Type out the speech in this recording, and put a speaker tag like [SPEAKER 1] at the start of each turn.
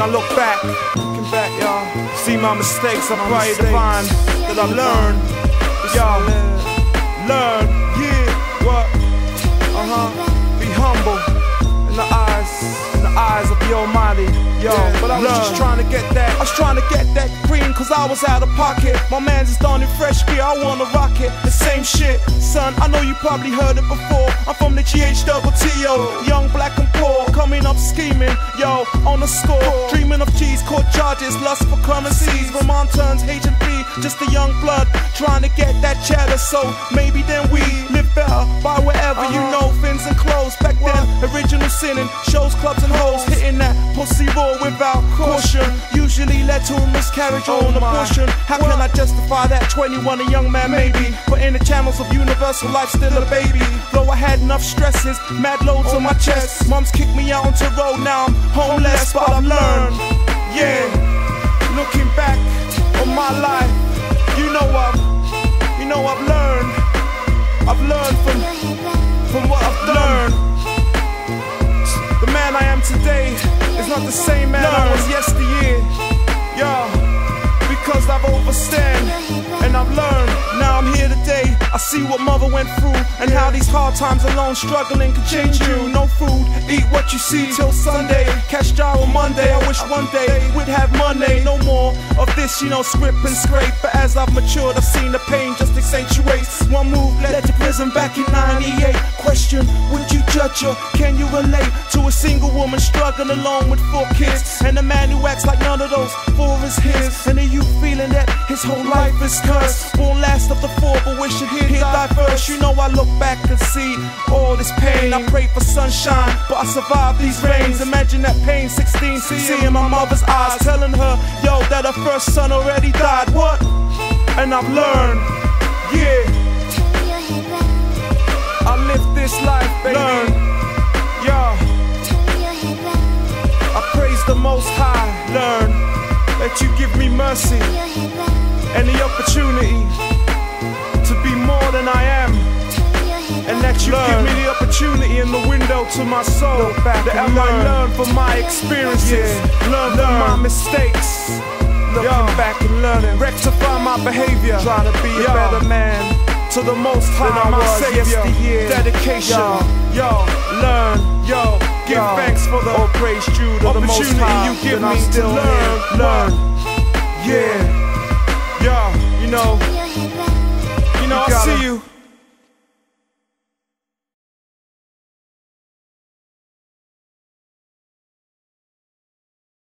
[SPEAKER 1] When I look back, looking back, y'all, see my mistakes, I pray divine that I learn. Y'all, learn, yeah, what? Uh huh. Be humble in the eyes, in the eyes of the Almighty. Yo, but I was just trying to get that. I was trying to get that green, cause I was out of pocket. My man's is done in fresh gear, I wanna rock it. The same shit, son. I know you probably heard it before. I'm from the young, black, and poor. Coming up scheming, yo, on the score. Dreaming of cheese, court charges, lust for currencies. Vermont turns H and B, just a young blood. Trying to get that cheddar, so maybe then we live better by wherever you uh-huh. know, fins and clothes. Back then, original sinning, shows, clubs, and hoes. Hitting that pussy raw without caution. Usually led to a miscarriage or oh an abortion. How can I justify that? 21, a young man, maybe. But in the channels of universal life, still a baby. Though I had enough stresses, mad loads on my chest. Mom's kicked me out onto road, now I'm homeless, but I've learned. Yeah, looking back on my life, you know I've, you know I've learned. I've learned from, from what I've learned. The man I am today is not the same man I was yesteryear. Yo, because I've overstand and I've learned. Now I'm here today. I see what mother went through and how these hard times alone struggling can change you. No food, eat what you see till Sunday. Cash jar on Monday. I wish one day we'd have Monday. No more of this, you know, script and scrape. But as I've matured, I've seen the pain just accentuates. One move led to prison back in 98. Question, would you judge her? Can you relate to a single woman struggling alone with four kids? And a man who acts like none of those four is his. And are you feeling that his whole life is cursed? Born last of the four, but wishing he'd die first. You know, I look back and see all this pain. I pray for sunshine, but I survived these rains. Imagine that pain, 16, seeing my mother's eyes, telling her, yo, that her first son already died. What? And I've learned, yeah. Most High. Learn that you give me mercy and the opportunity to be more than I am. And that you give me the opportunity and the window to my soul. That I might learn from my experiences, learn from my mistakes. Looking back and learning, rectify my behavior, trying to be a better man to the most high, my savior. Dedication, yo, learn, yo, give thanks for the
[SPEAKER 2] Oh, praise you to the Most
[SPEAKER 1] opportunity
[SPEAKER 2] High,
[SPEAKER 1] you give me to
[SPEAKER 2] still
[SPEAKER 1] learn,
[SPEAKER 2] here.
[SPEAKER 1] learn, yeah, yeah, you know, you know, I see you.